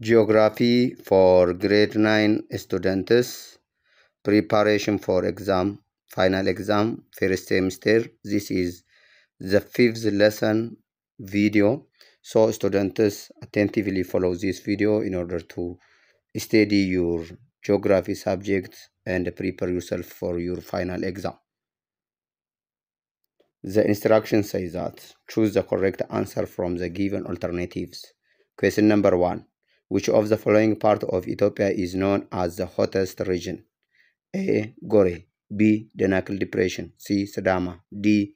Geography for grade 9 students. Preparation for exam. Final exam. First semester. This is the fifth lesson video. So students attentively follow this video in order to study your geography subject and prepare yourself for your final exam. The instruction says that choose the correct answer from the given alternatives. Question number one. Which of the following part of Ethiopia is known as the hottest region? A. Gore B. Danakil Depression C. Sadama D.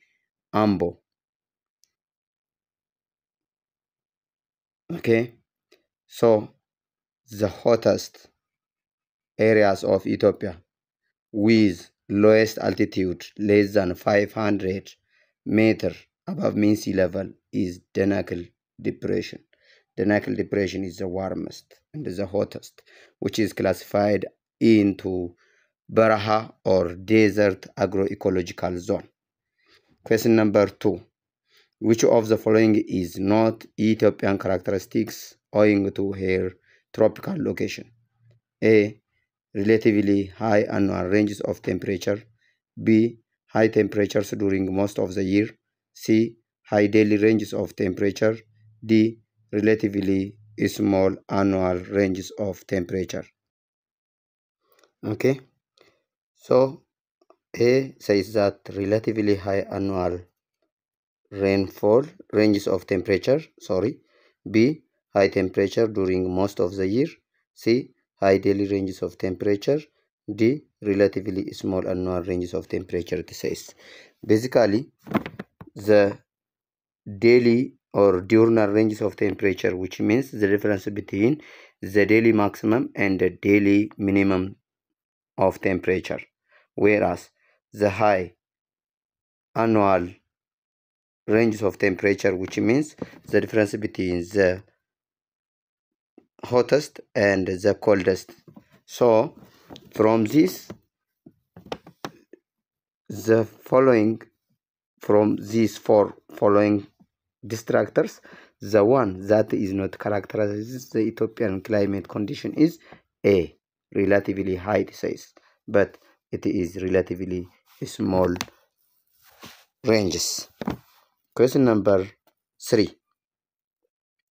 Ambo Okay, so the hottest areas of Ethiopia with lowest altitude less than 500 meter above mean sea level is Danakil Depression. Danakil Depression is the warmest and the hottest, which is classified into Baraha or desert agroecological zone. Question number two. Which of the following is not Ethiopian characteristics owing to her tropical location? A. Relatively high annual ranges of temperature. B. High temperatures during most of the year. C. High daily ranges of temperature. D. Relatively small annual ranges of temperature. Okay, so A says that relatively high annual rainfall ranges of temperature sorry. B high temperature during most of the year. C high daily ranges of temperature. D relatively small annual ranges of temperature it says. Basically the daily or diurnal ranges of temperature which means the difference between the daily maximum and the daily minimum of temperature. Whereas the high annual ranges of temperature which means the difference between the hottest and the coldest. So from this the following from these four following distractors the one that is not characterizes the ethiopian climate condition is a relatively high size but it is relatively small ranges Question number three.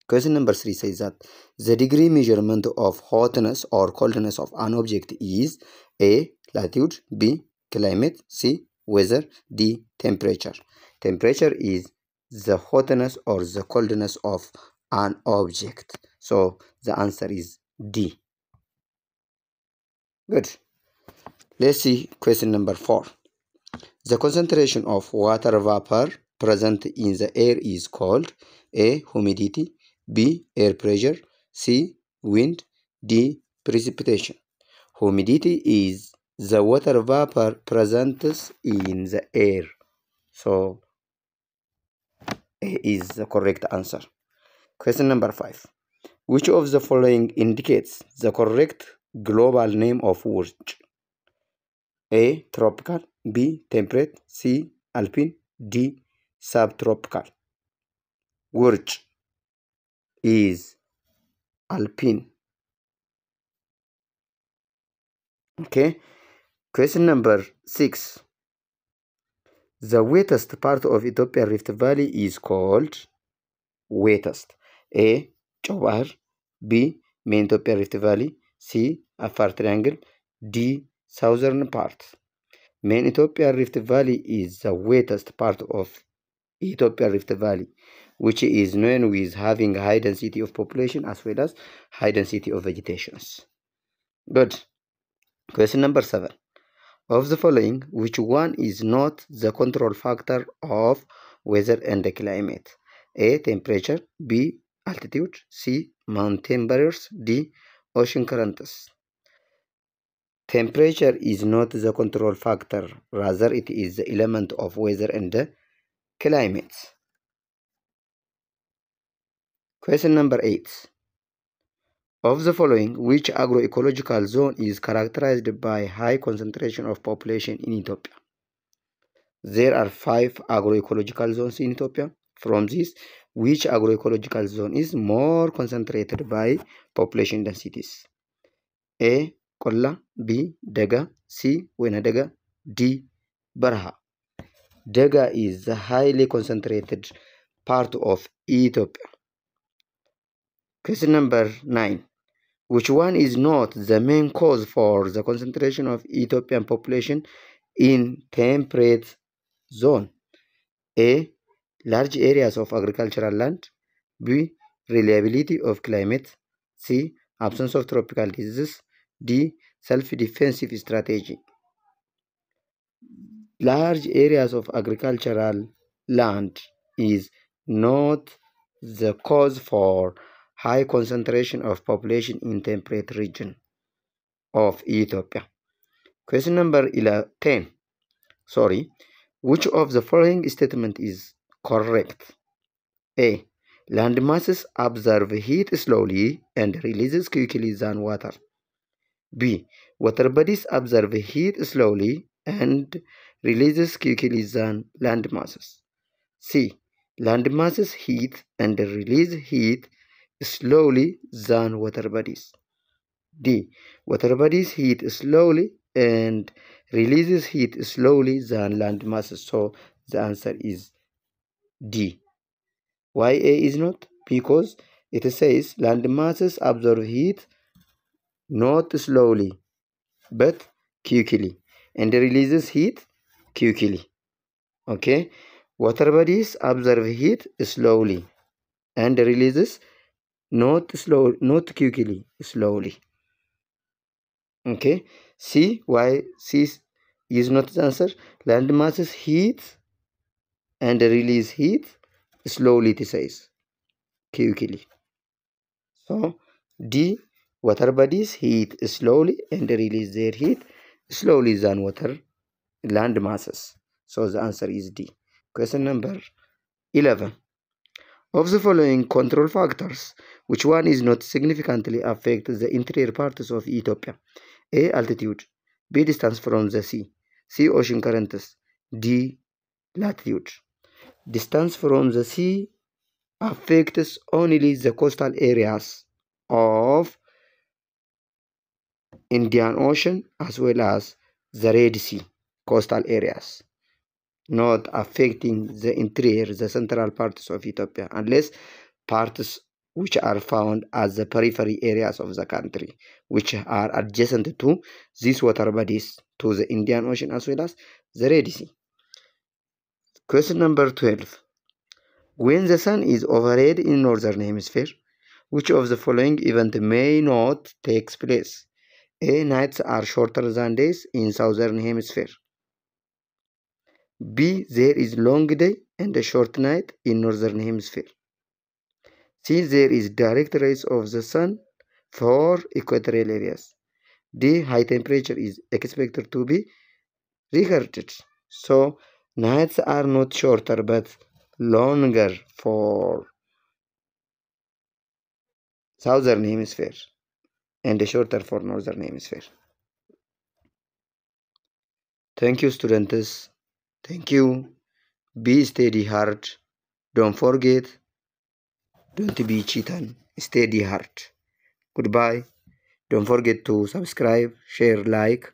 Question number three says that the degree measurement of hotness or coldness of an object is A. Latitude B. Climate C. Weather D. Temperature. Temperature is the hotness or the coldness of an object. So the answer is D. Good. Let's see question number four. The concentration of water vapor present in the air is called A. Humidity B. Air pressure C. Wind D. Precipitation Humidity is the water vapor present in the air. So, is the correct answer. Question number 5. Which of the following indicates the correct global name of wurch? A. Tropical B. Temperate C. Alpine D. subtropical. Which is alpine. Okay. Question number six. The wettest part of Ethiopia Rift Valley is called wettest. A. Chew Bahir. B. Main Ethiopia Rift Valley. C. Afar Triangle. D. Southern part. Main Ethiopia Rift Valley is the wettest part of Ethiopia Rift Valley, which is known with having high density of population as well as high density of vegetations. Good. Question number seven. Of the following, which one is not the control factor of weather and the climate? A. Temperature. B. Altitude. C. Mountain barriers. D. Ocean currents. Temperature is not the control factor, rather it is the element of weather and climate. Question number 8 of the following, which agroecological zone is characterized by high concentration of population in Ethiopia? There are five agroecological zones in Ethiopia. From this, which agroecological zone is more concentrated by population densities? A. Kolla B. Daga C. Wenadaga D. Baraha. Daga is the highly concentrated part of Ethiopia. Question number 9 which one is not the main cause for the concentration of Ethiopian population in temperate zone? A. Large areas of agricultural land. B. Reliability of climate. C. Absence of tropical diseases. D. Self-defensive strategy. Large areas of agricultural land is not the cause for high concentration of population in temperate region of Ethiopia. Question number 10. Sorry. Which of the following statement is correct? A. Land masses absorb heat slowly and releases quickly than water. B. Water bodies absorb heat slowly and releases quickly than land masses. C. Land masses heat and release heat slowly than water bodies. D. Water bodies heat slowly and releases heat slowly than land masses. So the answer is D. Why A is not? Because it says land masses absorb heat not slowly but quickly and releases heat quickly. Okay. Water bodies absorb heat slowly and releases not slow not quickly slowly. Okay? See why c is not the answer. Land masses heat and release heat. Slowly it says. Quickly. So d water bodies heat slowly and release their heat slowly than water land masses so the answer is d. Question number 11 of the following control factors, which one is not significantly affect the interior parts of Ethiopia? A. Altitude. B. Distance from the sea. C. Ocean currents. D. Latitude. Distance from the sea affects only the coastal areas of Indian Ocean as well as the Red Sea coastal areas not affecting the interior, the central parts of Ethiopia, unless parts which are found as the periphery areas of the country, which are adjacent to these water bodies, to the Indian Ocean as well as the Red Sea. Question number 12. When the sun is overhead in northern hemisphere, which of the following event may not take place? A. Nights are shorter than days in southern hemisphere. B. There is long day and a short night in northern hemisphere. C. There is direct rays of the sun for equatorial areas. D. High temperature is expected to be recorded. So nights are not shorter but longer for southern hemisphere and shorter for northern hemisphere. Thank you students. Thank you. Be steady hard. Don't forget. Don't be cheating. Steady hard. Goodbye. Don't forget to subscribe, share, like,